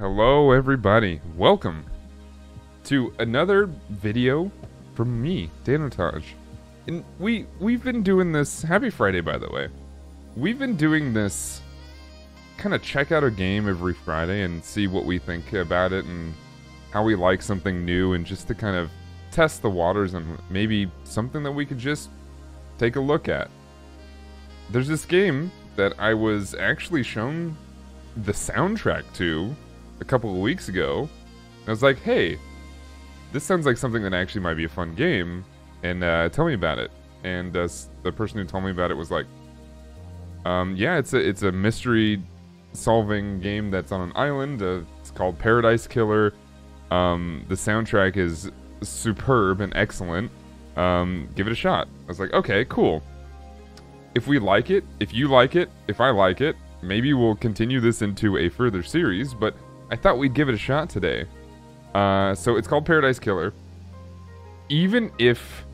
Hello, everybody. Welcome to another video from me, Danotage. And we we've been doing this. Happy Friday, by the way. We've been doing this. Kind of check out a game every Friday and see what we think about it and how we like something new, and just to kind of test the waters and maybe something that we could just take a look at. There's this game that I was actually shown the soundtrack to a couple of weeks ago. I was like, hey, this sounds like something that actually might be a fun game, and uh, tell me about it. And uh, the person who told me about it was like, um, yeah, it's a it's a mystery solving game that's on an island. Uh, it's called Paradise Killer. Um, the soundtrack is superb and excellent. Um, give it a shot. I was like, okay, cool. If we like it, if you like it, if I like it, maybe we'll continue this into a further series. But I thought we'd give it a shot today. Uh, so it's called Paradise Killer. Even if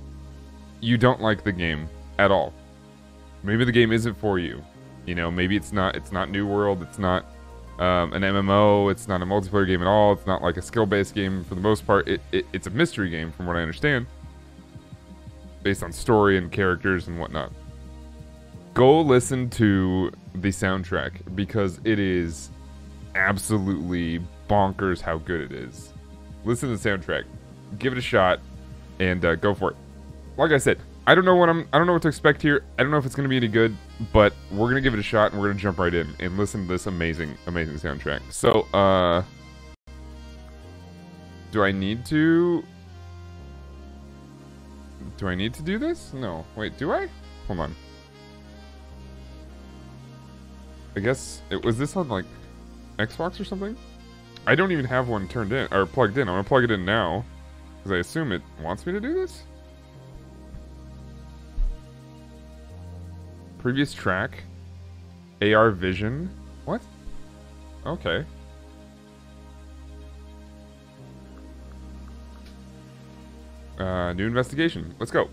you don't like the game at all, maybe the game isn't for you. You know, maybe it's not. It's not New World. It's not um, an MMO. It's not a multiplayer game at all. It's not like a skill-based game for the most part. It, it, it's a mystery game, from what I understand, based on story and characters and whatnot. Go listen to the soundtrack because it is absolutely bonkers how good it is. Listen to the soundtrack, give it a shot, and uh, go for it. Like I said, I don't know what I'm. I don't know what to expect here. I don't know if it's gonna be any good, but we're gonna give it a shot and we're gonna jump right in and listen to this amazing, amazing soundtrack. So, uh, do I need to? Do I need to do this? No. Wait, do I? Hold on. I guess it was this on like Xbox or something? I don't even have one turned in or plugged in. I'm gonna plug it in now because I assume it wants me to do this. Previous track, AR Vision. What? Okay. Uh, new investigation. Let's go.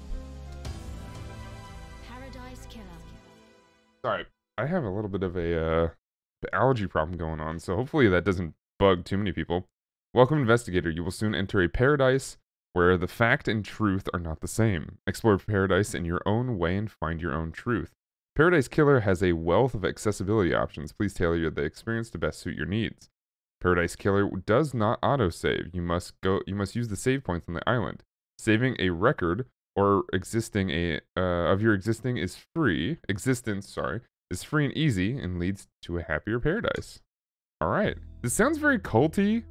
Paradise Killer. Sorry, I have a little bit of a uh, allergy problem going on, so hopefully that doesn't bug too many people. Welcome, investigator. You will soon enter a paradise where the fact and truth are not the same. Explore paradise in your own way and find your own truth. Paradise Killer has a wealth of accessibility options. Please tailor the experience to best suit your needs. Paradise Killer does not autosave. You must go. You must use the save points on the island. Saving a record or existing a uh, of your existing is free. Existence, sorry, is free and easy and leads to a happier paradise. All right. This sounds very culty.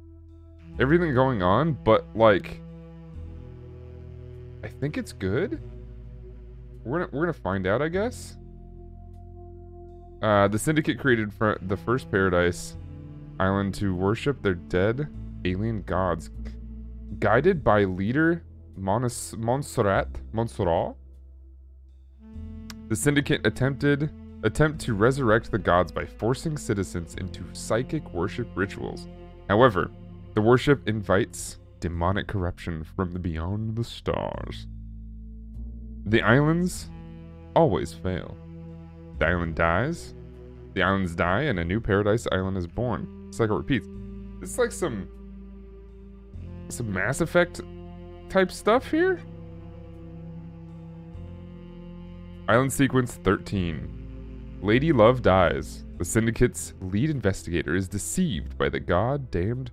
Everything going on, but like I think it's good. We're gonna we're gonna find out, I guess. Uh, the Syndicate created for the first paradise island to worship their dead alien gods. Guided by leader Montserrat, Montserrat, Montserrat, the Syndicate attempted attempt to resurrect the gods by forcing citizens into psychic worship rituals. However, the worship invites demonic corruption from the beyond the stars. The islands always fail. The island dies, the islands die, and a new paradise island is born. Cycle repeats. Is like some some Mass Effect type stuff here. Island sequence 13. Lady Love dies. The Syndicate's lead investigator is deceived by the god-damned,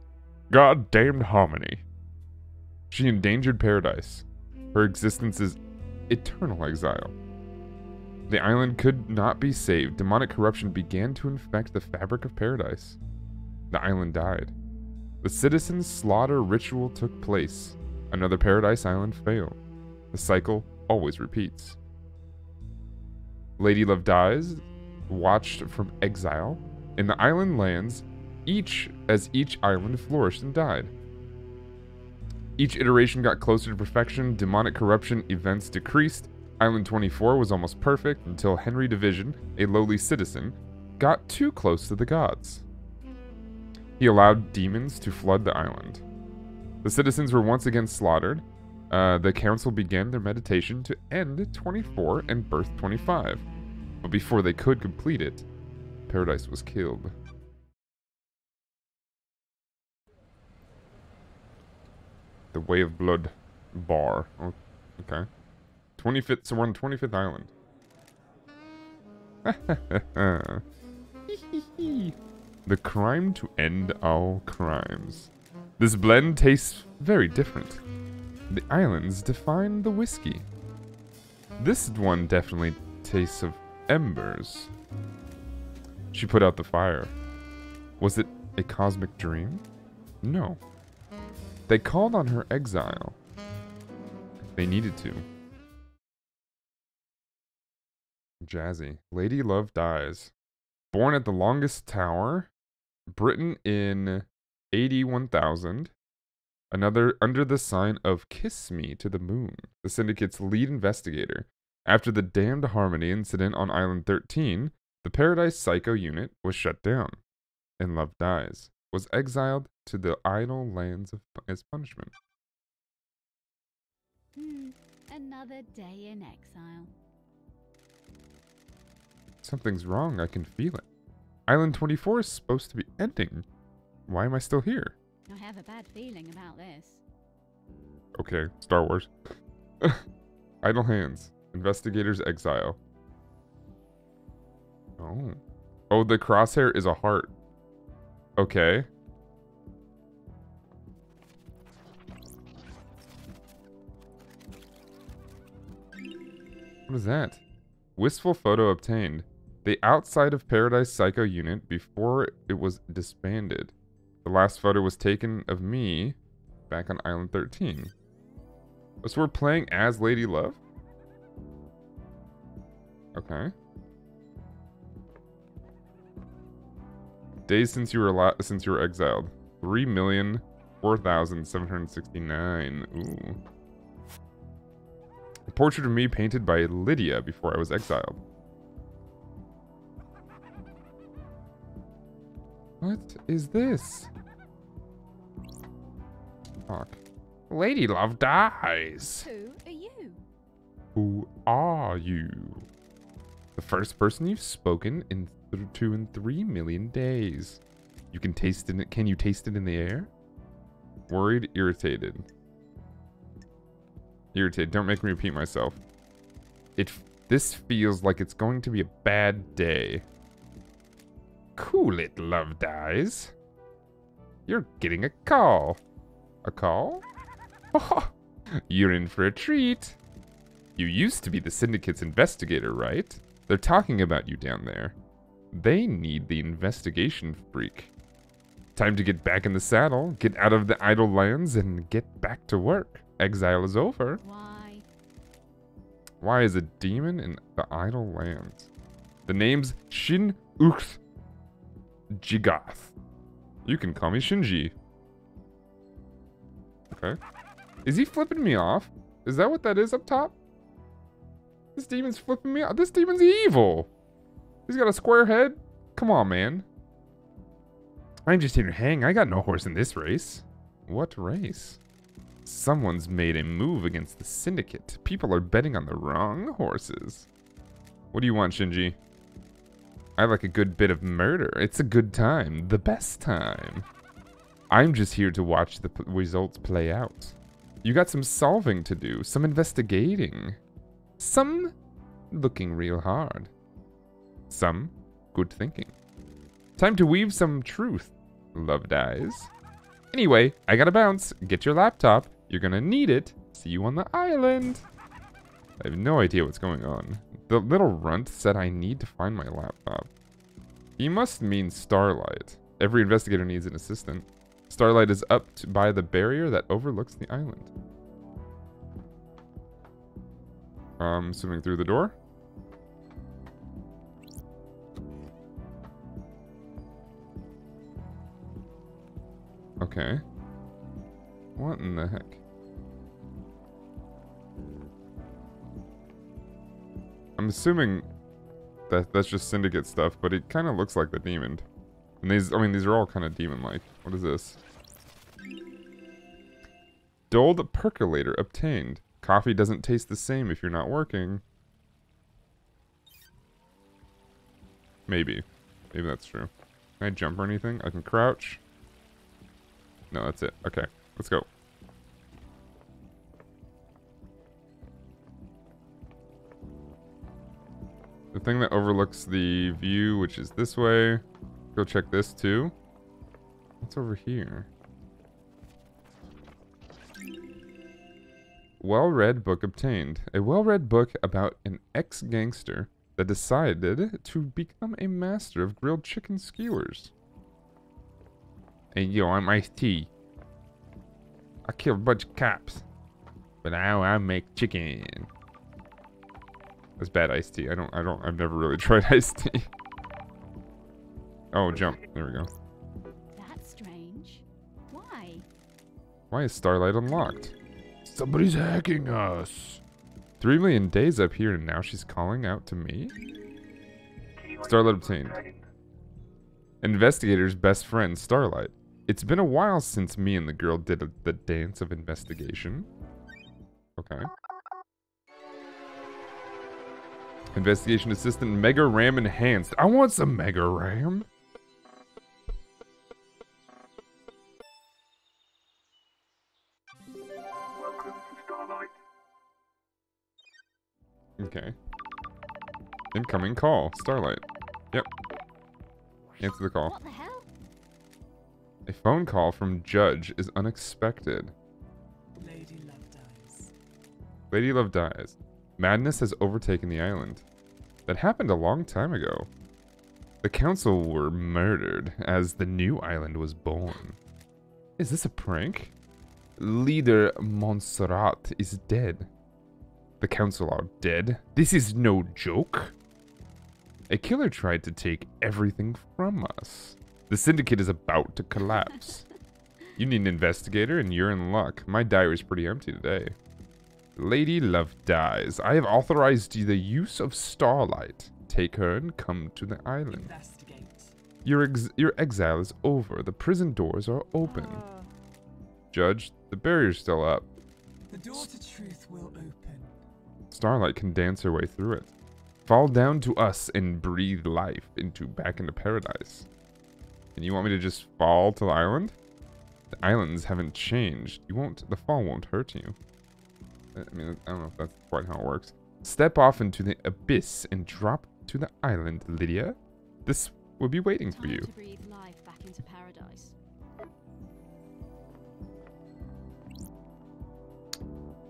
god-damned Harmony. She endangered paradise. Her existence is eternal exile. The island could not be saved. Demonic corruption began to infect the fabric of paradise. The island died. The citizens' slaughter ritual took place. Another paradise island failed. The cycle always repeats. Lady Love dies, watched from exile, in the island lands, each as each island flourished and died. Each iteration got closer to perfection, demonic corruption events decreased. Island 24 was almost perfect until Henry Division, a lowly citizen, got too close to the gods. He allowed demons to flood the island. The citizens were once again slaughtered. Uh, the council began their meditation to end 24 and birth 25. But before they could complete it, Paradise was killed. The Way of Blood bar. Oh, okay. 25th, so we're on 25th Island. the crime to end all crimes. This blend tastes very different. The islands define the whiskey. This one definitely tastes of embers. She put out the fire. Was it a cosmic dream? No. They called on her exile. They needed to. Jazzy. Lady Love dies. Born at the longest tower, Britain in 81,000. Another under the sign of Kiss Me to the Moon, the syndicate's lead investigator. After the Damned Harmony incident on Island 13, the Paradise Psycho unit was shut down, and Love Dies was exiled to the idle lands of, as punishment. Hmm, another day in exile. Something's wrong, I can feel it. Island 24 is supposed to be ending. Why am I still here? I have a bad feeling about this. Okay, Star Wars. Idle Hands. Investigator's Exile. Oh. Oh, the crosshair is a heart. Okay. What is that? Wistful photo obtained. The outside of Paradise Psycho unit before it was disbanded. The last photo was taken of me back on Island 13. So we're playing as Lady Love? Okay. Days since you were since you were exiled. Three million four thousand seven hundred sixty-nine. Ooh. A portrait of me painted by Lydia before I was exiled. What is this? Fuck. Lady Love dies. Who are you? Who are you? The first person you've spoken in two and three million days. You can taste it. Can you taste it in the air? Worried, irritated. Irritated. Don't make me repeat myself. It. This feels like it's going to be a bad day. Cool it, Love Dies. You're getting a call. A call? Oh, you're in for a treat. You used to be the Syndicate's investigator, right? They're talking about you down there. They need the investigation freak. Time to get back in the saddle, get out of the idle lands, and get back to work. Exile is over. Why? Why is a demon in the idle lands? The name's Shin Uks Jigath. You can call me Shinji. Okay. Is he flipping me off? Is that what that is up top? This demon's flipping me off. This demon's evil. He's got a square head. Come on, man. I'm just here to hang. I got no horse in this race. What race? Someone's made a move against the syndicate. People are betting on the wrong horses. What do you want, Shinji? I like a good bit of murder. It's a good time. The best time. I'm just here to watch the results play out. You got some solving to do, some investigating. Some looking real hard. Some good thinking. Time to weave some truth. Love dies. Anyway, I gotta bounce. Get your laptop. You're gonna need it. See you on the island. I have no idea what's going on. The little runt said I need to find my laptop. He must mean Starlight. Every investigator needs an assistant. Starlight is up by the barrier that overlooks the island. Um, swimming through the door. Okay. What in the heck? I'm assuming that that's just syndicate stuff, but it kind of looks like the demon. And these, I mean, these are all kind of demon-like. What is this? Dulled percolator obtained. Coffee doesn't taste the same if you're not working. Maybe. Maybe that's true. Can I jump or anything? I can crouch. No, that's it. Okay, let's go. The thing that overlooks the view, which is this way. Go check this too. What's over here? Well-read book obtained. A well-read book about an ex-gangster that decided to become a master of grilled chicken skewers. Hey, yo, I'm Ice-T. I killed a bunch of cops. But now I make chicken. That's bad iced tea. I don't I don't I've never really tried iced tea. Oh jump. There we go. That's strange. Why? Why is Starlight unlocked? Somebody's hacking us. Three million days up here and now she's calling out to me? Starlight obtained. Investigator's best friend, Starlight. It's been a while since me and the girl did a, the dance of investigation. Okay. Investigation assistant Mega Ram enhanced. I want some Mega Ram. Okay. Incoming call. Starlight. Yep. Answer the call. What the hell? A phone call from Judge is unexpected. Lady Love dies. Lady Love dies. Madness has overtaken the island. That happened a long time ago. The council were murdered as the new island was born. Is this a prank? Leader Montserrat is dead. The council are dead. This is no joke. A killer tried to take everything from us. The syndicate is about to collapse. you need an investigator and you're in luck. My diary's pretty empty today. Lady Love dies. I have authorized the use of Starlight. Take her and come to the island. Investigate. Your, ex your exile is over. The prison doors are open. Ah, Judge, the barrier's still up. the door to truth will open. Starlight can dance her way through it. Fall down to us and breathe life into back into paradise. And you want me to just fall to the island? The islands haven't changed. You won't. The fall won't hurt you. I mean, I don't know if that's quite how it works. Step off into the abyss and drop to the island, Lydia. This will be waiting for you. to breathe life back into paradise.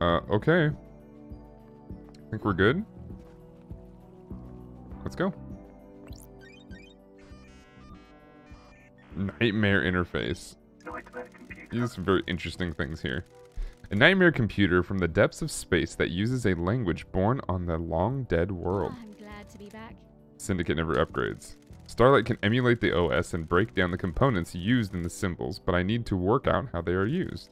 Uh, okay. I think we're good. Let's go. Nightmare interface. These are very interesting things here. A nightmare computer from the depths of space that uses a language born on the long dead world. I'm glad to be back. Syndicate never upgrades. Starlight can emulate the OS and break down the components used in the symbols, but I need to work out how they are used.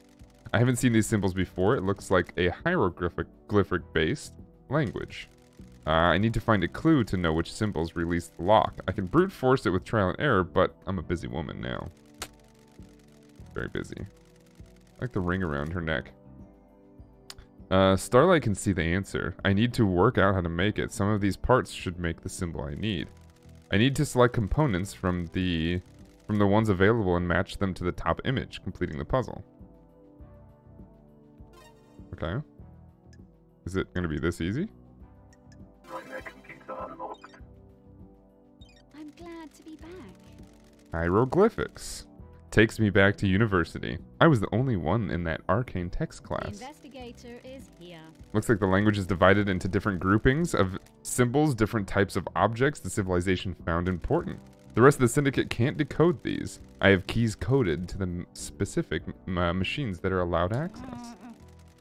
I haven't seen these symbols before. It looks like a hieroglyphic glyphic based language. Uh, I need to find a clue to know which symbols release the lock. I can brute force it with trial and error, but I'm a busy woman now. Very busy. I like the ring around her neck. Uh, Starlight can see the answer. I need to work out how to make it. Some of these parts should make the symbol I need. I need to select components from the from the ones available and match them to the top image, completing the puzzle. Okay. Is it going to be this easy? I'm glad to be back. Hieroglyphics. Takes me back to university. I was the only one in that arcane text class. investigator is here. Looks like the language is divided into different groupings of symbols, different types of objects the civilization found important. The rest of the syndicate can't decode these. I have keys coded to the specific uh, machines that are allowed access.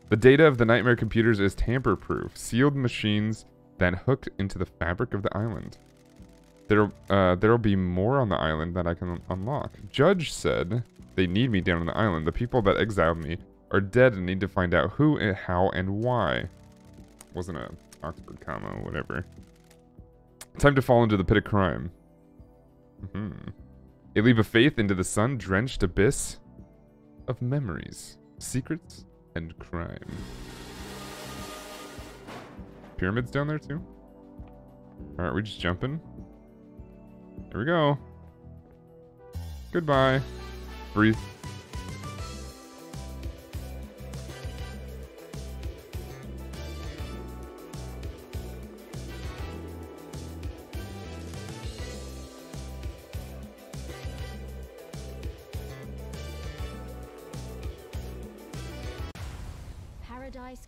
The data of the nightmare computers is tamper-proof, sealed machines then hooked into the fabric of the island. There, uh, there'll be more on the island that I can unlock. Judge said they need me down on the island. The people that exiled me are dead and need to find out who and how and why. Wasn't a Oxford comma, whatever. Time to fall into the pit of crime. hmm A leap of faith into the sun-drenched abyss of memories, secrets, and crime. Pyramids down there too? Alright, we're just jumping? Here we go. Goodbye. Breathe.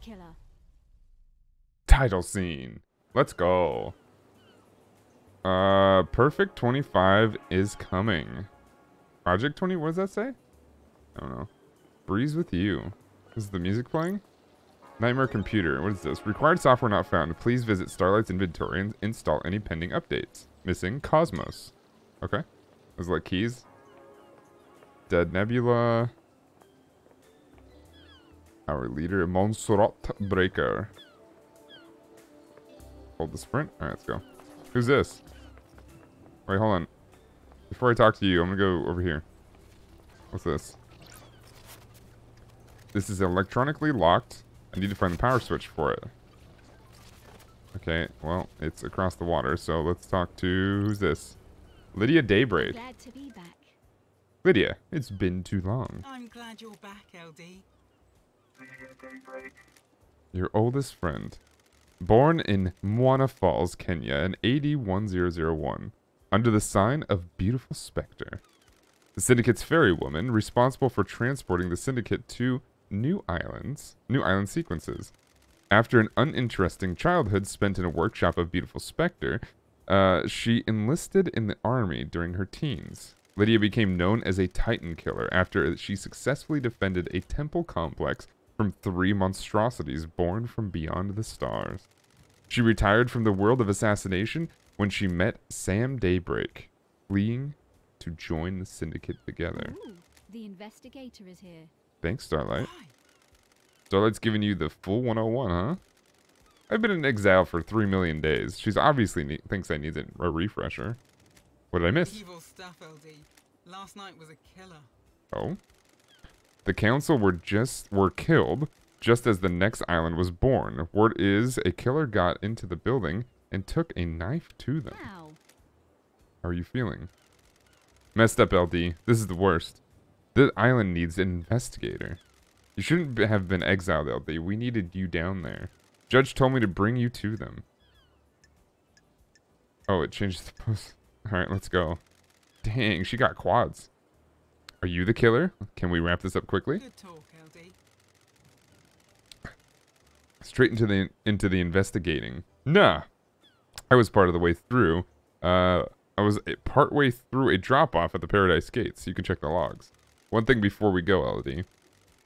Killer. Title scene. Let's go. Uh, Perfect 25 is coming. Project 20, what does that say? I don't know. Breeze with you. Is the music playing? Nightmare Computer. What is this? Required software not found. Please visit Starlight's inventory and install any pending updates. Missing Cosmos. Okay. Those like keys. Dead Nebula. Our leader, Montserrat Breaker. Hold the sprint. Alright, let's go. Who's this? Wait, hold on. Before I talk to you, I'm gonna go over here. What's this? This is electronically locked. I need to find the power switch for it. Okay, well, it's across the water, so let's talk to... Who's this? Lydia Daybreak. Glad to be back. Lydia, it's been too long. I'm glad you're back, LD. Your oldest friend. Born in Mwana Falls, Kenya in AD 1001, under the sign of Beautiful Spectre. The Syndicate's fairy woman responsible for transporting the Syndicate to New Islands, New Island sequences. After an uninteresting childhood spent in a workshop of Beautiful Spectre, uh, she enlisted in the army during her teens. Lydia became known as a Titan killer after she successfully defended a temple complex from three monstrosities born from beyond the stars. She retired from the world of assassination when she met Sam Daybreak, fleeing to join the syndicate together. Ooh, the investigator is here. Thanks, Starlight. Hi. Starlight's giving you the full 101, huh? I've been in exile for three million days. She's obviously ne- thinks I need a a refresher. What did I miss? Evil stuff, LD. Last night was a killer. Oh. The council were just were killed just as the next island was born. Word is a killer got into the building and took a knife to them. Wow. How are you feeling? Messed up, LD. This is the worst. The island needs an investigator. You shouldn't have been exiled, LD. We needed you down there. Judge told me to bring you to them. Oh, it changed the post. Alright, let's go. Dang, she got quads. Are you the killer? Can we wrap this up quickly? Talk, straight into the into the investigating. Nah, I was part of the way through. Uh, I was part way through a drop off at the Paradise Gates. You can check the logs. One thing before we go, LD.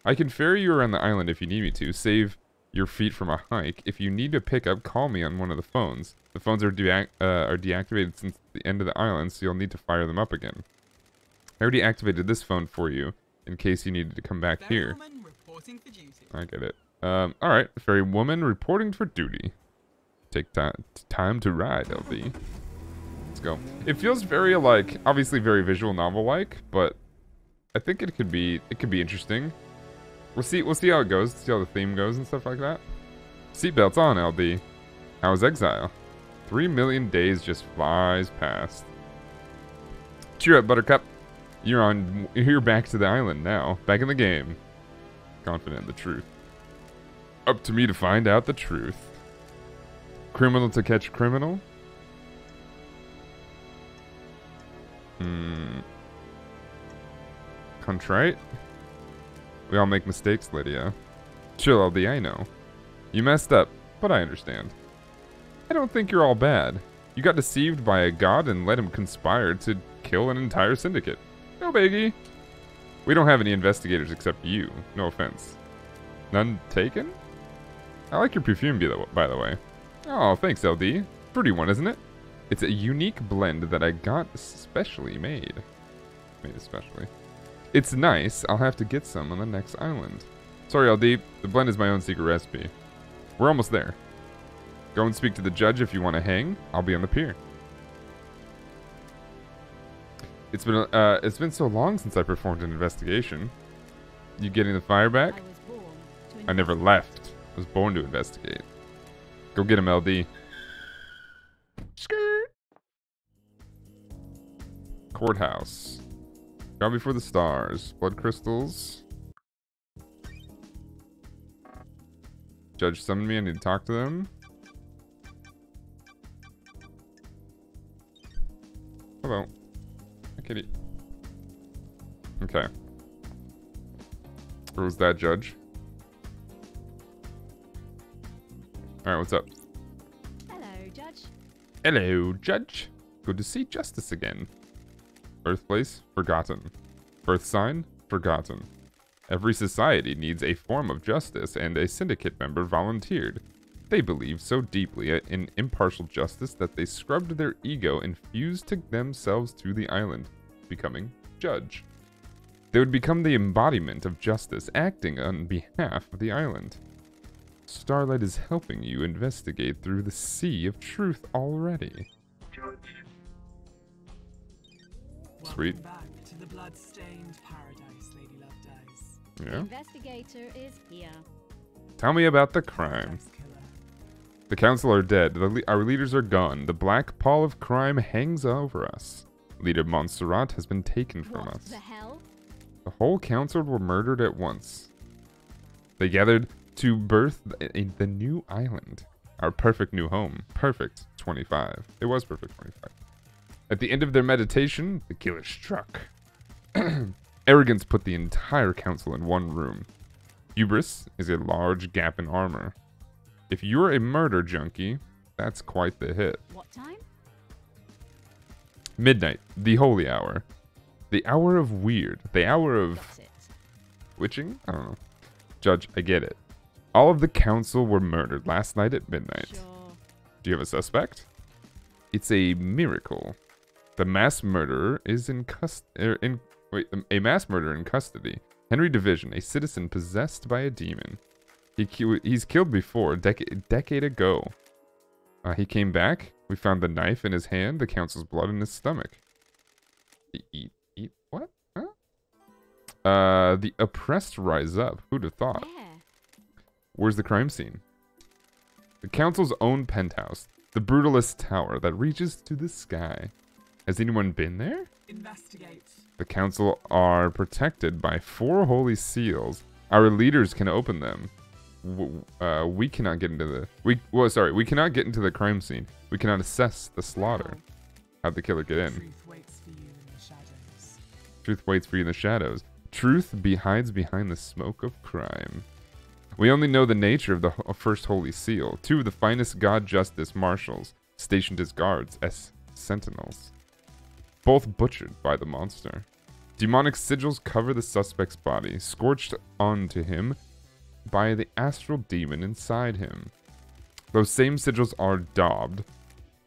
I can ferry you around the island if you need me to. Save your feet from a hike. If you need a pickup, call me on one of the phones. The phones are deac- uh, are deactivated since the end of the island, so you'll need to fire them up again. I already activated this phone for you in case you needed to come back here. Reporting for duty. I get it. Um, all right, fairy woman reporting for duty. Take time time to ride, LD. Let's go. It feels very like obviously very visual novel like, but I think it could be it could be interesting. We'll see we'll see how it goes, see how the theme goes and stuff like that. Seatbelts on, LD. How's exile? Three million days just flies past. Cheer up, Buttercup. You're on. You're back to the island now. Back in the game. Confident in the truth. Up to me to find out the truth. Criminal to catch criminal? Hmm. Contrite? We all make mistakes, Lydia. Chill, LD, I know. You messed up, but I understand. I don't think you're all bad. You got deceived by a god and let him conspire to kill an entire syndicate. No biggie. We don't have any investigators except you. No offense. None taken? I like your perfume, by the- way. Oh, thanks, LD. Pretty one, isn't it? It's a unique blend that I got specially made. Made especially. It's nice. I'll have to get some on the next island. Sorry, LD. The blend is my own secret recipe. We're almost there. Go and speak to the judge if you want to hang. I'll be on the pier. It's been uh, it's been so long since I performed an investigation. You getting the fire back? I was born to I never left. I was born to investigate. Go get him, LD. Skirt. Courthouse. God before the stars. Blood crystals. Judge summoned me. I need to talk to them. Okay. Where was that judge? All right, what's up? Hello, Judge. Hello, Judge. Good to see Justice again. Birthplace, forgotten. Birth sign, forgotten. Every society needs a form of justice, and a syndicate member volunteered. They believed so deeply in impartial justice that they scrubbed their ego and fused to themselves to the island, becoming Judge. They would become the embodiment of justice, acting on behalf of the island. Starlight is helping you investigate through the sea of truth already. Judge. Sweet. Back to the blood-stained paradise, Lady Lovedays. The Yeah. investigator is here. Tell me about the crime. The council are dead. The le- our leaders are gone. The black pall of crime hangs over us. Leader Montserrat has been taken from what us. the hell? The whole council were murdered at once. They gathered to birth th- a- the new island. Our perfect new home. Perfect 25. It was perfect 25. At the end of their meditation, the killer struck. Arrogance put the entire council in one room. Hubris is a large gap in armor. If you're a murder junkie, that's quite the hit. What time? Midnight, the holy hour. The hour of weird. The hour of witching? I don't know. Judge, I get it. All of the council were murdered last night at midnight. Sure. Do you have a suspect? It's a miracle. The mass murderer is in cust er, in wait, a mass murderer in custody. Henry Division, a citizen possessed by a demon. He he's killed before, a decade decade ago. Uh, he came back. We found the knife in his hand, the council's blood in his stomach. Eat, eat, what? Huh? Uh, the oppressed rise up. Who'd have thought? Where? Where's the crime scene? The council's own penthouse, the brutalist tower that reaches to the sky. Has anyone been there? Investigate. The council are protected by four holy seals. Our leaders can open them. W- uh, we cannot get into the we well sorry we cannot get into the crime scene. We cannot assess the slaughter. How'd the killer get in? Truth waits for you in the shadows. Truth waits for you in the shadows. Truth be hides behind the smoke of crime. We only know the nature of the first holy seal. Two of the finest god justice marshals stationed as guards, as sentinels. Both butchered by the monster. Demonic sigils cover the suspect's body, scorched onto him by the astral demon inside him. Those same sigils are daubed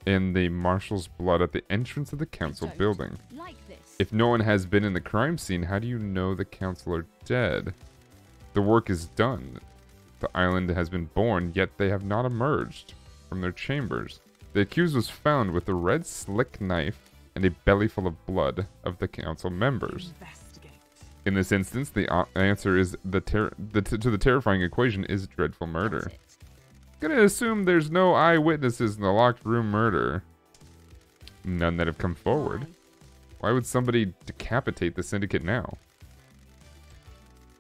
in the marshal's blood at the entrance of the council building. Like. If no one has been in the crime scene, how do you know the council are dead? The work is done. The island has been born, yet they have not emerged from their chambers. The accused was found with a red slick knife and a belly full of blood of the council members. In this instance, the answer is the, ter- the t- to the terrifying equation is dreadful murder. Gonna assume there's no eyewitnesses in the locked room murder. None that have come forward. Why? Would somebody decapitate the syndicate now?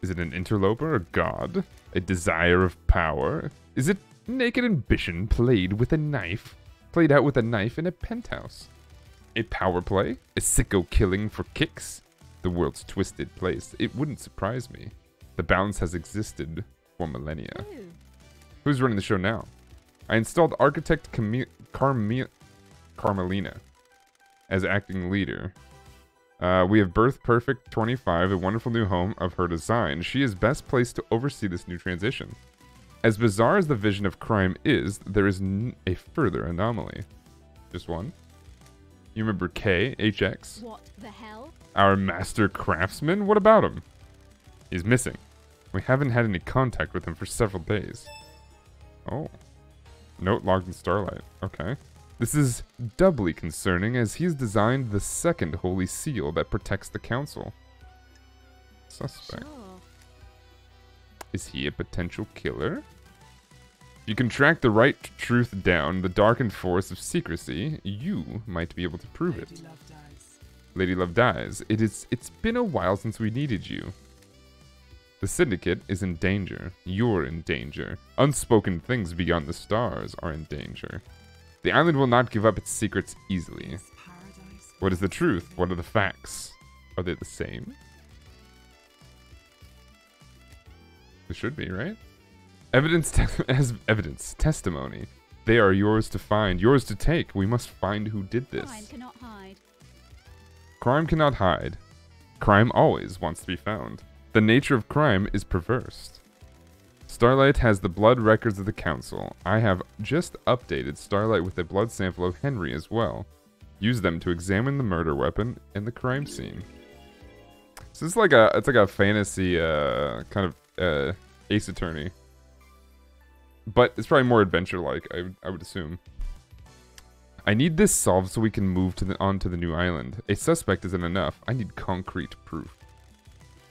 Is it an interloper, a god, a desire of power? Is it naked ambition played with a knife? Played out with a knife in a penthouse? A power play? A sicko killing for kicks? The world's twisted place. It wouldn't surprise me. The balance has existed for millennia. Ooh. Who's running the show now? I installed architect Cami- Carmi- Carmelina as acting leader. Uh, we have Birth Perfect 25, a wonderful new home of her design. She is best placed to oversee this new transition. As bizarre as the vision of crime is, there is n- a further anomaly. Just one? You remember K, HX? What the hell? Our master craftsman? What about him? He's missing. We haven't had any contact with him for several days. Oh. Note logged in Starlight. Okay. This is doubly concerning as he's designed the second holy seal that protects the council. Suspect. Sure. Is he a potential killer? You can track the right truth down the darkened forest of secrecy, you might be able to prove it. Lady Love dies. Lady Love dies. It is it's been a while since we needed you. The syndicate is in danger. You're in danger. Unspoken things beyond the stars are in danger. The island will not give up its secrets easily. What is the truth? What are the facts? Are they the same? They should be, right? Evidence as evidence, testimony. They are yours to find, yours to take. We must find who did this. Crime cannot hide. Crime cannot hide. Crime always wants to be found. The nature of crime is perverse. Starlight has the blood records of the council. I have just updated Starlight with a blood sample of Henry as well. Use them to examine the murder weapon and the crime scene. So it's like a it's like a fantasy uh kind of uh Ace Attorney. But it's probably more adventure like, I, I would assume. I need this solved so we can move to the onto the new island. A suspect isn't enough. I need concrete proof.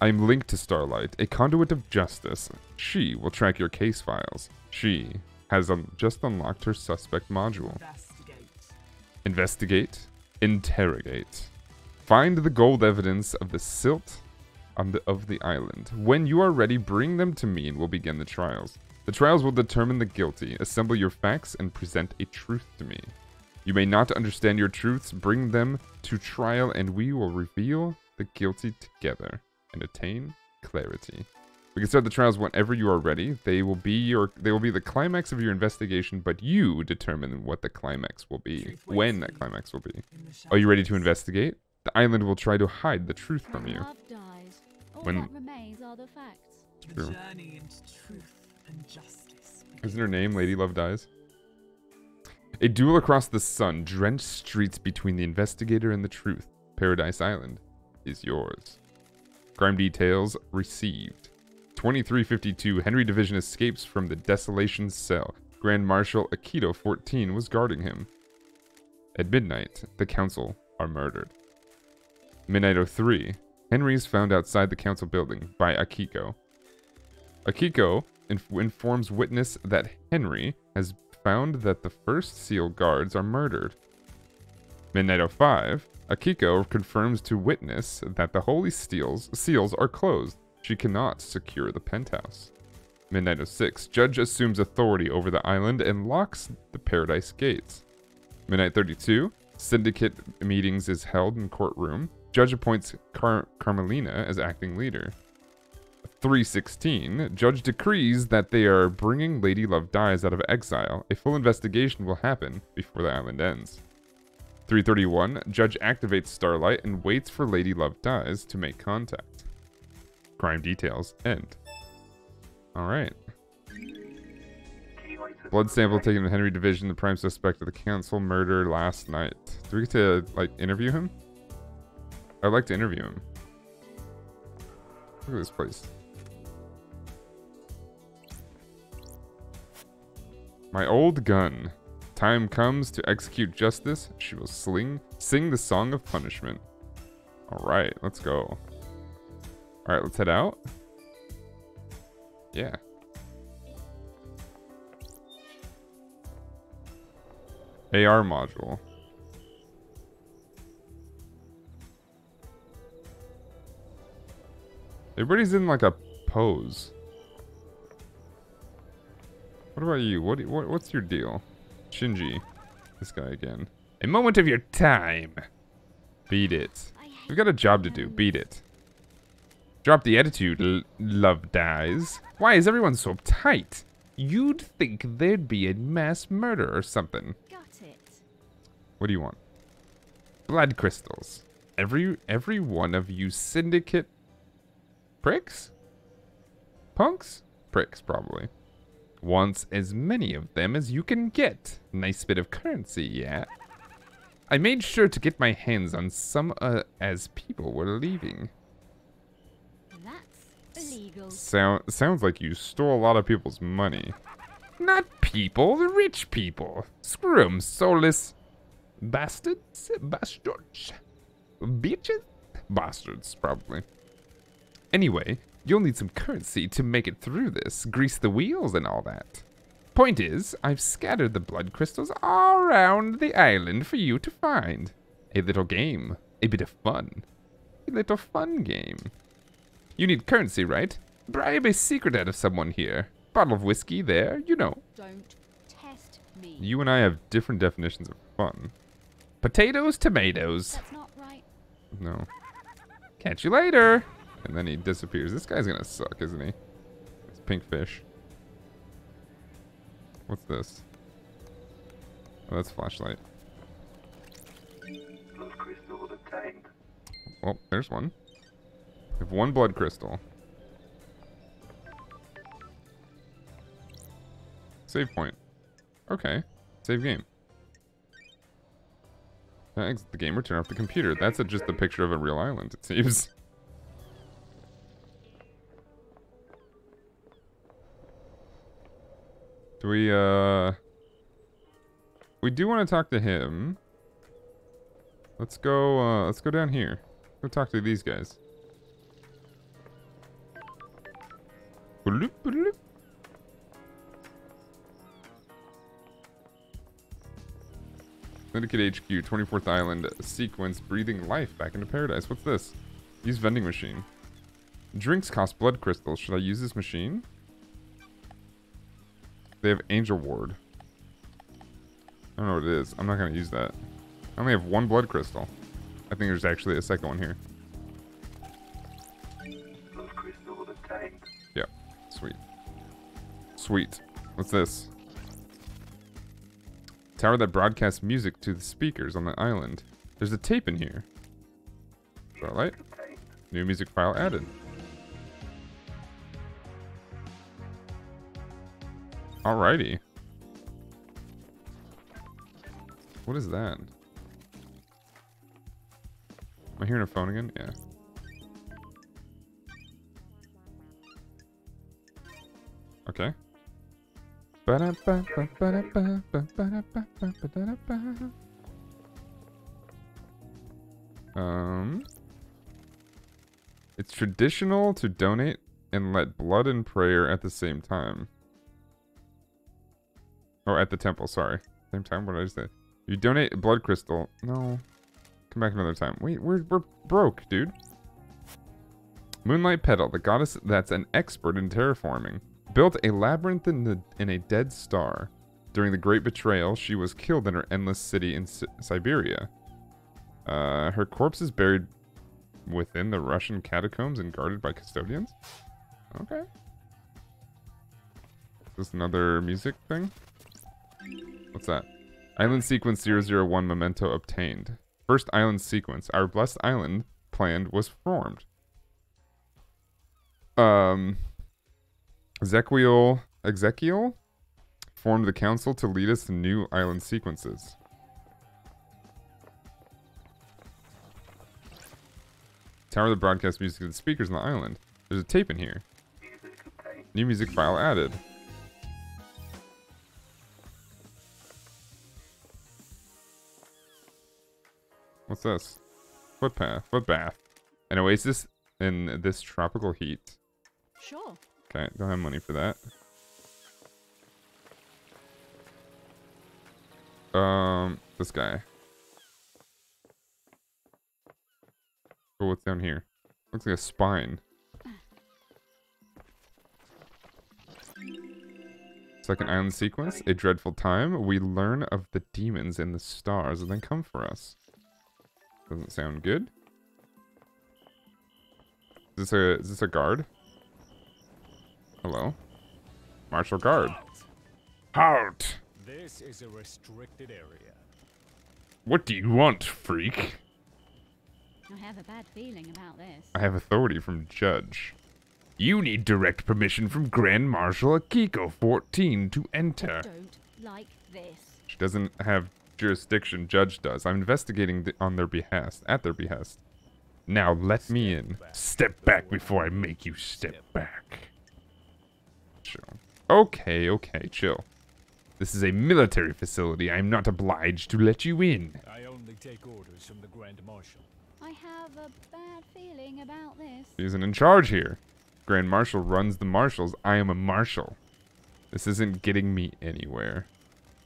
I'm linked to Starlight, a conduit of justice. She will track your case files. She has un- just unlocked her suspect module. Investigate. Investigate. Interrogate. Find the gold evidence of the silt on the, of the island. When you are ready, bring them to me and we'll begin the trials. The trials will determine the guilty. Assemble your facts and present a truth to me. You may not understand your truths. Bring them to trial and we will reveal the guilty together and attain clarity. We can start the trials whenever you are ready. They will be your they will be the climax of your investigation, but you determine what the climax will be. When that climax will be. Are you ready to investigate? The island will try to hide the truth from you. When remains are the facts. The journey into truth and justice. Isn't her name Lady Love Dies? A duel across the sun, drenched streets between the investigator and the truth. Paradise Island is yours. Crime details received. 2352 Henry Division escapes from the desolation cell. Grand Marshal Akiko 14 was guarding him. At midnight, the council are murdered. Midnight 03 Henry is found outside the council building by Akiko. Akiko inf- informs witness that Henry has found that the first seal guards are murdered. Midnight 05, Akiko confirms to witness that the holy seals, seals are closed. She cannot secure the penthouse. Midnight 06, Judge assumes authority over the island and locks the paradise gates. Midnight 32, Syndicate meetings is held in courtroom. Judge appoints Car- Carmelina as acting leader. 316, Judge decrees that they are bringing Lady Love Dies out of exile. A full investigation will happen before the island ends. 331, Judge activates Starlight and waits for Lady Love Dies to make contact. Crime details end. Alright. Blood sample taken to Henry Division, the prime suspect of the council murder last night. Do we get to, like, interview him? I'd like to interview him. Look at this place. My old gun. Time comes to execute justice. She will sling, sing the song of punishment. All right, let's go. All right, let's head out. Yeah. AR module. Everybody's in like a pose. What about you? What, what what's your deal? Shinji. This guy again. A moment of your time. Beat it. We've got a job to do. Beat it. Drop the attitude, l- love dies. Why is everyone so uptight? You'd think there'd be a mass murder or something. got it. What do you want? Blood crystals. Every every one of you syndicate pricks? Punks? Pricks, probably. Wants as many of them as you can get. Nice bit of currency, yeah? I made sure to get my hands on some uh, as people were leaving. That's illegal. Sound sounds like you stole a lot of people's money. Not people, the rich people. Screw 'em, soulless bastards, bastards, bitches, bastards, probably. Anyway, you'll need some currency to make it through this, grease the wheels and all that. Point is, I've scattered the blood crystals all around the island for you to find. A little game, a bit of fun, a little fun game. You need currency, right? Bribe a secret out of someone here. Bottle of whiskey there, you know. Don't test me. You and I have different definitions of fun. Potatoes, tomatoes. That's not right. No. Catch you later. And then he disappears. This guy's gonna suck, isn't he? It's pink fish. What's this? Oh, that's flashlight. Blood crystal obtained. Well, there's one. We have one blood crystal. Save point. Okay. Save game. Exit the game or turn off the computer. That's a, just a picture of a real island, it seems. We, uh... We do want to talk to him. Let's go, uh, let's go down here. Go talk to these guys. Bloop, bloop. Syndicate HQ, 24th Island, sequence, breathing life back into paradise. What's this? Use vending machine. Drinks cost blood crystals. Should I use this machine? They have Angel Ward. I don't know what it is. I'm not going to use that. I only have one blood crystal. I think there's actually a second one here. Blood crystal obtained. Yeah, sweet. Sweet. What's this? Tower that broadcasts music to the speakers on the island. There's a tape in here. Starlight. New music file added. Alrighty. What is that? Am I hearing a phone again? Yeah. Okay. Um, it's traditional to donate and let blood and prayer at the same time. Oh, at the temple. Sorry, same time. What did I say? You donate blood crystal. No, come back another time. Wait, we're we're broke, dude. Moonlight Petal, the goddess that's an expert in terraforming, built a labyrinth in, the, in a dead star. During the Great Betrayal, she was killed in her endless city in Si- Siberia. Uh, her corpse is buried within the Russian catacombs and guarded by custodians. Okay. Is this another music thing? What's that? Island sequence 001 memento obtained. First island sequence. Our blessed island planned was formed. Um, Ezekiel, Ezekiel formed the council to lead us to new island sequences. Tower that broadcast music to the speakers on the island. There's a tape in here. New music file added. What's this? Footpath. Footbath. An oasis in this tropical heat. Sure. Okay, don't have money for that. Um, this guy. Oh, what's down here? Looks like a spine. Second island sequence, a dreadful time. We learn of the demons in the stars and then come for us. Doesn't sound good. Is this a is this a guard? Hello? Marshal guard. Halt! This is a restricted area. What do you want, freak? I have a bad feeling about this. I have authority from judge. You need direct permission from Grand Marshal Akiko 14 to enter. I Don't like this. She doesn't have jurisdiction, judge does. I'm investigating th- on their behest, at their behest. Now let me in. Step back before I make you step back. Chill. Okay, okay, chill. This is a military facility. I'm not obliged to let you in. I only take orders from the Grand Marshal. I have a bad feeling about this. He isn't in charge here. Grand Marshal runs the marshals. I am a marshal. This isn't getting me anywhere.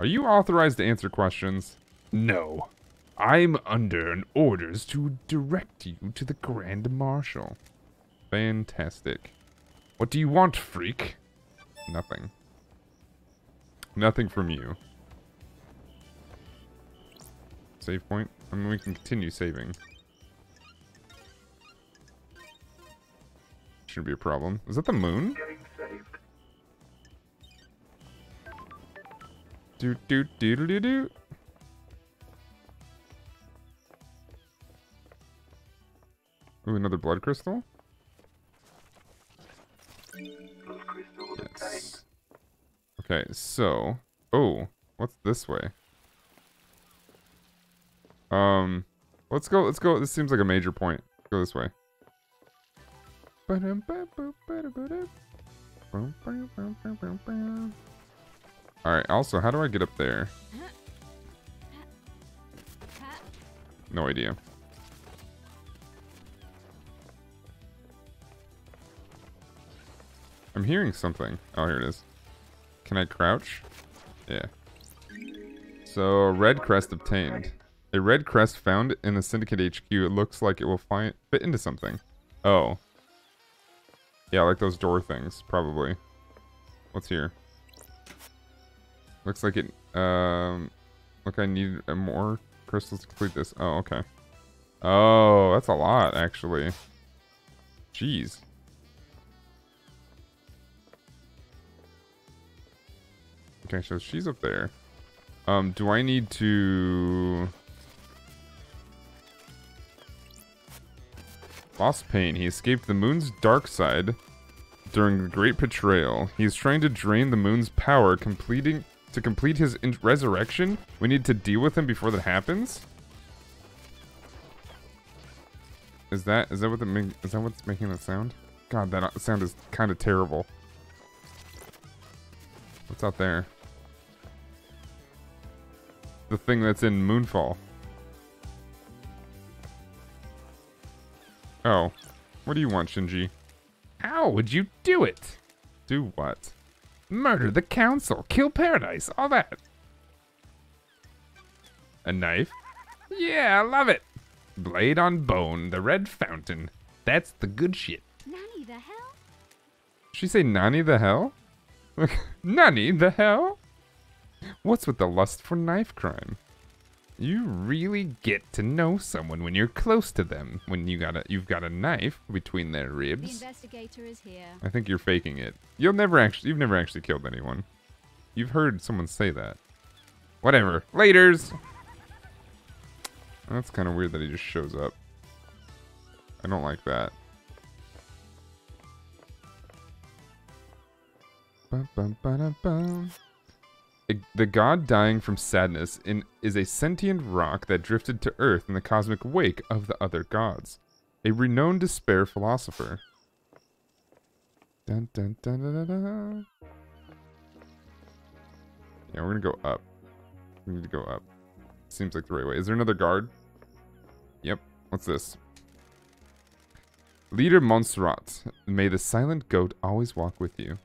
Are you authorized to answer questions? No. I'm under an orders to direct you to the Grand Marshal. Fantastic. What do you want, freak? Nothing. Nothing from you. Save point? I mean, we can continue saving. Shouldn't be a problem. Is that the moon? Do do do do do do. Ooh, another blood crystal. Yes. Okay, so oh, what's this way? Um, let's go. Let's go. This seems like a major point. Go this way. All right. Also, how do I get up there? No idea. I'm hearing something. Oh, here it is. Can I crouch? Yeah. So, red crest obtained. A red crest found in the Syndicate HQ. It looks like it will find fit into something. Oh. Yeah, like those door things, probably. What's here? Looks like it, um... Look, I need more crystals to complete this. Oh, okay. Oh, that's a lot, actually. Jeez. Okay, so she's up there. Um, do I need to... Lost Pain. He escaped the moon's dark side during the Great Betrayal. He is trying to drain the moon's power, completing to complete his in- resurrection. We need to deal with him before that happens. Is that is that what the is that what's making that sound? God, that uh, sound is kind of terrible. What's out there? The thing that's in Moonfall. Oh. What do you want, Shinji? How would you do it? Do what? Murder the council, kill paradise, all that. A knife? Yeah, I love it. Blade on bone, the red fountain. That's the good shit. Nanny the hell? She say Nani the hell? Nani the hell? What's with the lust for knife crime? You really get to know someone when you're close to them. When you got a you've got a knife between their ribs. The investigator is here. I think you're faking it. You'll never actually you've never actually killed anyone. You've heard someone say that. Whatever. Laters. That's kind of weird that he just shows up. I don't like that. Bum, bum, ba-dum, bum. The god dying from sadness in, is a sentient rock that drifted to Earth in the cosmic wake of the other gods. A renowned despair philosopher. Dun, dun, dun. Yeah, we're gonna go up. We need to go up. Seems like the right way. Is there another guard? Yep. What's this? Leader Montserrat, may the silent goat always walk with you.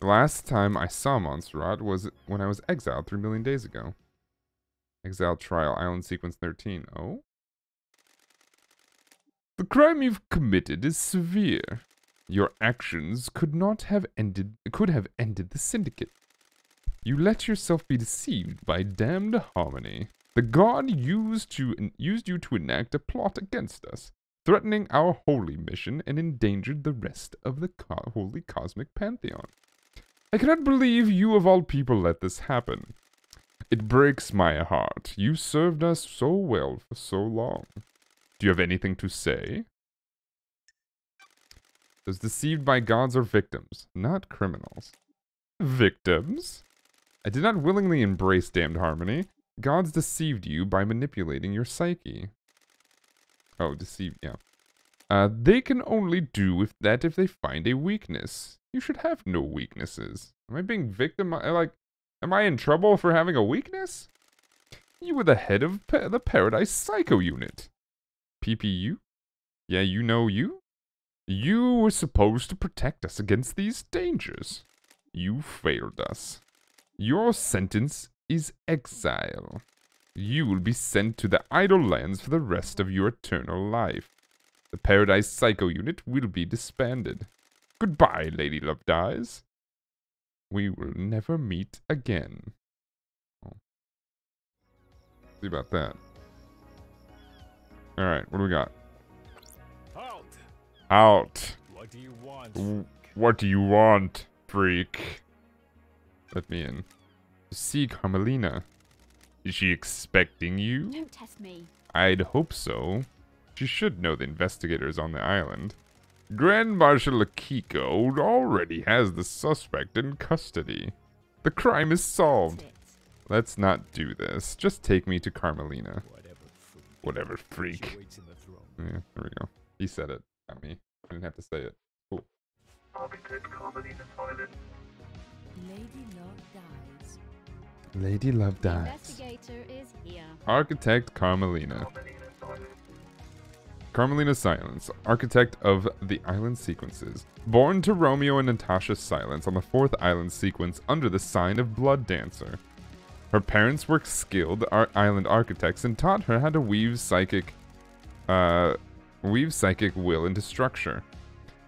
The last time I saw Montserrat was when I was exiled 3 million days ago. Exile Trial, Island Sequence 13. Oh? The crime you've committed is severe. Your actions could not have ended could have ended the syndicate. You let yourself be deceived by damned harmony. The god used to used you to enact a plot against us, threatening our holy mission and endangered the rest of the co- holy cosmic pantheon. I cannot believe you of all people let this happen. It breaks my heart. You served us so well for so long. Do you have anything to say? Those deceived by gods are victims, not criminals. Victims? I did not willingly embrace damned harmony. Gods deceived you by manipulating your psyche. Oh, deceived, yeah. Uh, they can only do with that if they find a weakness. You should have no weaknesses. Am I being victim? Like, am I in trouble for having a weakness? You were the head of pa- the Paradise Psycho Unit. PPU? Yeah, you know you? You were supposed to protect us against these dangers. You failed us. Your sentence is exile. You will be sent to the idle lands for the rest of your eternal life. The Paradise Psycho Unit will be disbanded. Goodbye, Lady Love Dies. We will never meet again. Oh. See about that. Alright, what do we got? Halt! Out. What do you want? W- What do you want, freak? Let me in. see Carmelina. Is she expecting you? Don't test me. I'd hope so. She should know the investigators on the island. Grand Marshal Akiko already has the suspect in custody. The crime is solved. Let's not do this. Just take me to Carmelina. Whatever freak. Whatever freak. the. Yeah, there we go. He said it, not me. I didn't have to say it. Cool. Architect Carmelina Silence. Lady Love dies. Lady Love dies. investigator is here. Architect Carmelina. Carmelina Silence. Carmelina Silence, architect of the island sequences. Born to Romeo and Natasha Silence on the fourth island sequence under the sign of Blood Dancer. Her parents were skilled island architects and taught her how to weave psychic, uh, weave psychic will into structure.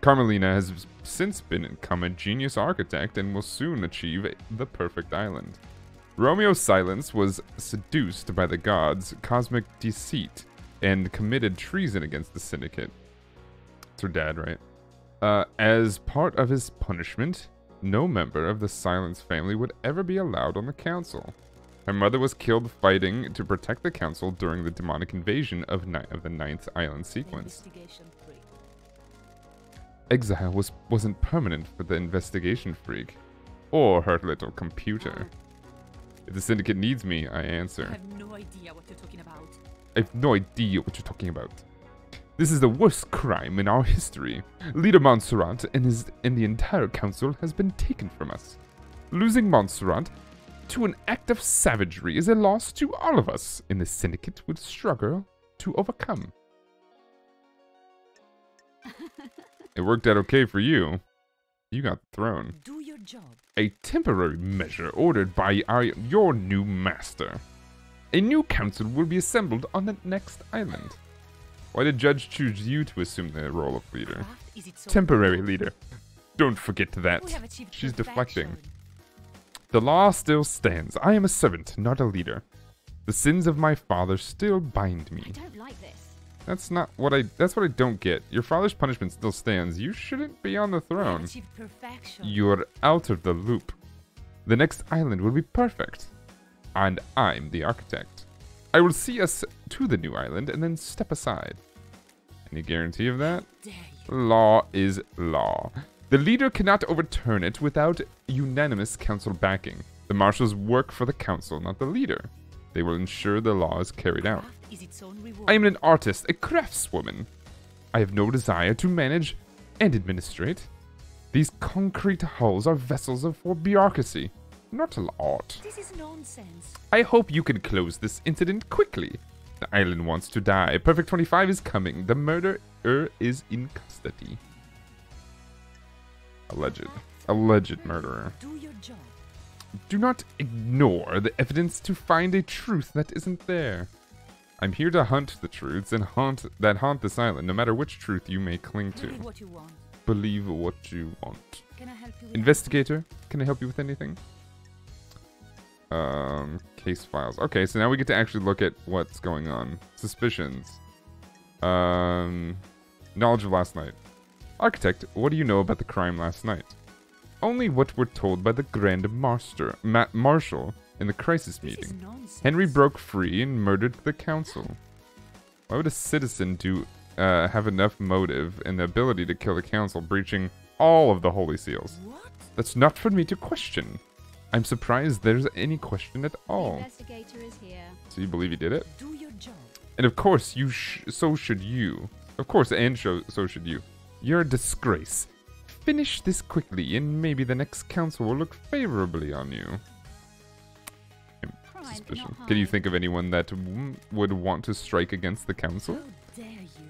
Carmelina has since become a genius architect and will soon achieve the perfect island. Romeo Silence was seduced by the gods' cosmic deceit and committed treason against the syndicate. It's her dad, right? Uh, as part of his punishment, no member of the Silence family would ever be allowed on the council. Her mother was killed fighting to protect the council during the demonic invasion of, ni- of the Ninth Island sequence. Exile was, wasn't permanent for the investigation freak, or her little computer. If the syndicate needs me, I I answer. have no idea what you're talking about. I have no idea what you're talking about. This is the worst crime in our history. Leader Montserrat and his and the entire council has been taken from us. Losing Montserrat to an act of savagery is a loss to all of us, and the syndicate would struggle to overcome. it worked out okay for you. You got thrown. Do your job. a temporary measure ordered by our, your new master. A new council will be assembled on the next island. Why did Judge choose you to assume the role of leader? Craft is its own Temporary leader. Don't forget that. We have achieved She's perfection. deflecting. The law still stands. I am a servant, not a leader. The sins of my father still bind me. I don't like this. That's not what I that's what I don't get. Your father's punishment still stands. You shouldn't be on the throne. You're out of the loop. The next island will be perfect. And I'm the architect. I will see us to the new island and then step aside. Any guarantee of that? Law is law. The leader cannot overturn it without unanimous council backing. The marshals work for the council, not the leader. They will ensure the law is carried out. Is. I am an artist, a craftswoman. I have no desire to manage and administrate. These concrete hulls are vessels of for bureaucracy, not art. This is nonsense. I hope you can close this incident quickly. The island wants to die. Perfect 25 is coming. The murderer is in custody. Alleged. Alleged murderer. Do your job. Do not ignore the evidence to find a truth that isn't there. I'm here to hunt the truths and haunt that haunt this island, no matter which truth you may cling to. Believe what you want. Believe what you want. Can I help you with Investigator, can I help you with anything? Um, case files. Okay, so now we get to actually look at what's going on. Suspicions. Um, knowledge of last night. Architect, what do you know about the crime last night? Only what we're told by the Grand Master, Ma- Marshal in the crisis meeting. Henry broke free and murdered the council. Why would a citizen do uh, have enough motive and the ability to kill the council, breaching all of the holy seals? What? That's not for me to question. I'm surprised there's any question at all. investigator is here. So you believe he did it? Do your job. And of course, you sh- so should you. Of course, and so, so should you. You're a disgrace. Finish this quickly, and maybe the next council will look favorably on you. Crime Suspicion. cannot Can you think of anyone that w- would want to strike against the council? How dare you?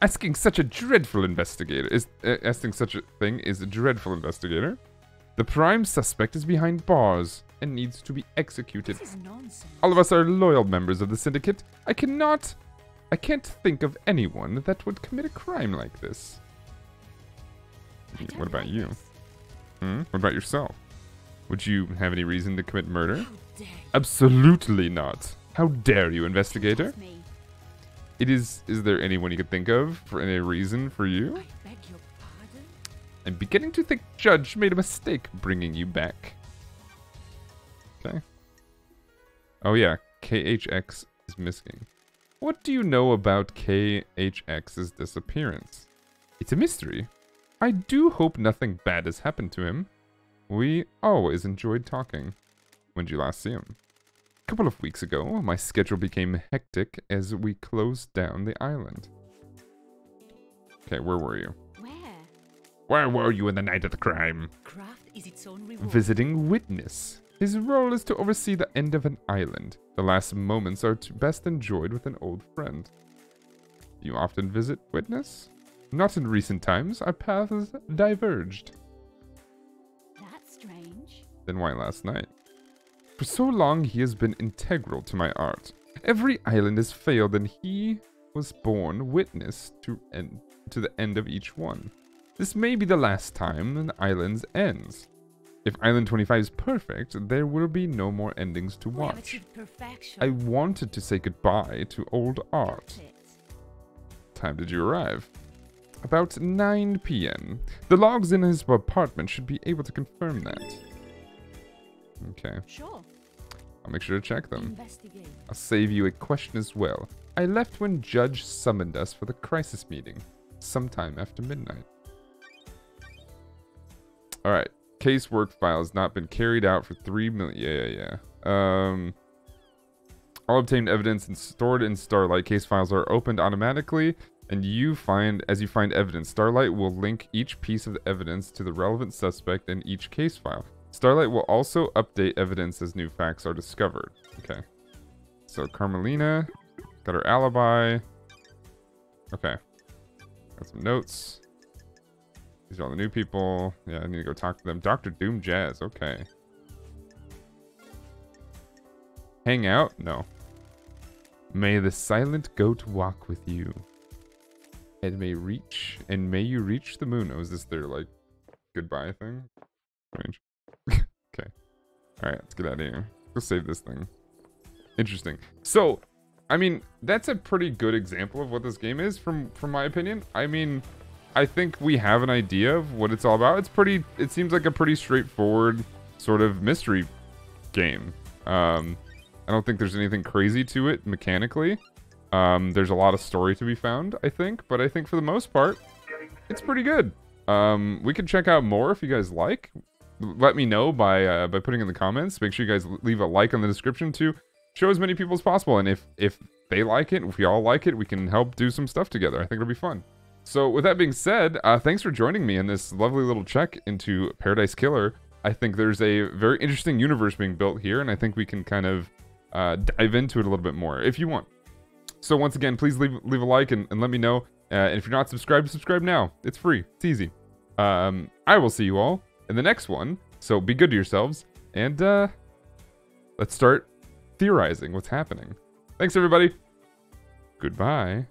Asking such a dreadful investigator is uh, asking such a thing is a dreadful investigator. The prime suspect is behind bars and needs to be executed. This is nonsense. All of us are loyal members of the syndicate. I cannot I can't think of anyone that would commit a crime like this. What about like you? this. Hmm? What about yourself? Would you have any reason to commit murder? How dare you? Absolutely not. How dare you, investigator? It is is there anyone you could think of for any reason for you? I beg your pardon? I'm beginning to think Judge made a mistake bringing you back. Okay. Oh yeah, KHX is missing. What do you know about KHX's disappearance? It's a mystery. I do hope nothing bad has happened to him. We always enjoyed talking. When did you last see him? A couple of weeks ago, my schedule became hectic as we closed down the island. Okay, where were you? Where? Were you in the night of the crime? Craft is its own reward. Visiting witness. His role is to oversee the end of an island. The last moments are best enjoyed with an old friend. You often visit witness? Not in recent times. Our paths diverged. That's strange. Then why last night? For so long he has been integral to my art. Every island has failed and he was born witness to end to the end of each one. This may be the last time an island's ends. If Island 25 is perfect, there will be no more endings to watch. I wanted to say goodbye to old art. Time did you arrive? About 9 p.m. The logs in his apartment should be able to confirm that. Okay, Sure. I'll make sure to check them. I'll save you a question as well. I left when Judge summoned us for the crisis meeting, sometime after midnight. Alright. Case work file has not been carried out for three million. Yeah, yeah, yeah. Um, all obtained evidence and stored in Starlight case files are opened automatically, and you find as you find evidence. Starlight will link each piece of evidence to the relevant suspect in each case file. Starlight will also update evidence as new facts are discovered. Okay. So Carmelina got her alibi. Okay. Got some notes. These are all the new people. Yeah, I need to go talk to them. Dr. Doom Jazz. Okay. Hang out? No. May the silent goat walk with you. And may reach and may you reach the moon. Oh, is this their like goodbye thing? Strange. okay. Alright, let's get out of here. Go save this thing. Interesting. So, I mean, that's a pretty good example of what this game is from from my opinion. I mean, I think we have an idea of what it's all about. It's pretty it seems like a pretty straightforward sort of mystery game. Um I don't think there's anything crazy to it mechanically. Um there's a lot of story to be found, I think, but I think for the most part it's pretty good. Um we can check out more if you guys like. Let me know by uh, by putting in the comments. Make sure you guys leave a like on the description too show as many people as possible. And if if they like it, if we all like it, we can help do some stuff together. I think it'll be fun. So with that being said, uh, thanks for joining me in this lovely little check into Paradise Killer. I think there's a very interesting universe being built here, and I think we can kind of uh, dive into it a little bit more if you want. So once again, please leave leave a like and, and let me know. Uh, and if you're not subscribed, subscribe now. It's free. It's easy. Um, I will see you all in the next one. So be good to yourselves, and uh, let's start theorizing what's happening. Thanks, everybody. Goodbye.